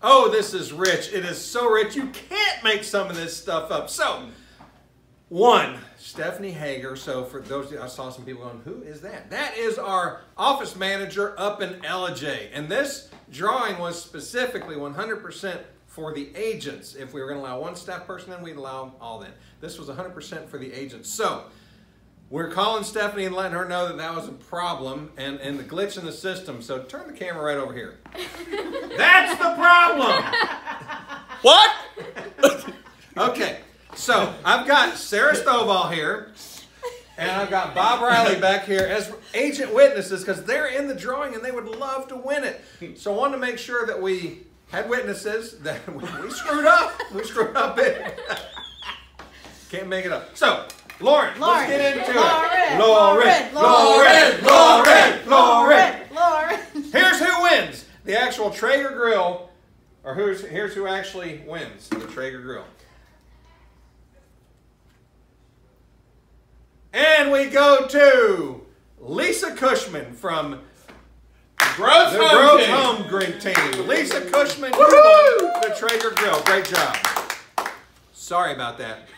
Oh, this is rich. It is so rich. You can't make some of this stuff up. So, one, Stephanie Hager. So, for those, I saw some people going, who is that? That is our office manager up in LJ. And this drawing was specifically 100% for the agents. If we were going to allow one staff person in, we'd allow all in. This was 100% for the agents. So, we're calling Stephanie and letting her know that that was a problem and, and the glitch in the system. So turn the camera right over here. That's the problem. what? okay. So I've got Sarah Stovall here. And I've got Bob Riley back here as agent witnesses because they're in the drawing and they would love to win it. So I wanted to make sure that we had witnesses that we, we screwed up. We screwed up it. Can't make it up. So Lauren, Lauren, let's get into Lauren, it. Lauren, Lauren, Lauren, Lauren. Lauren. Here's who wins the actual Traeger grill, or who's here's who actually wins the Traeger grill. And we go to Lisa Cushman from Gross the Home Grove Home Green Team. Lisa Cushman, won the Traeger grill. Great job. Sorry about that.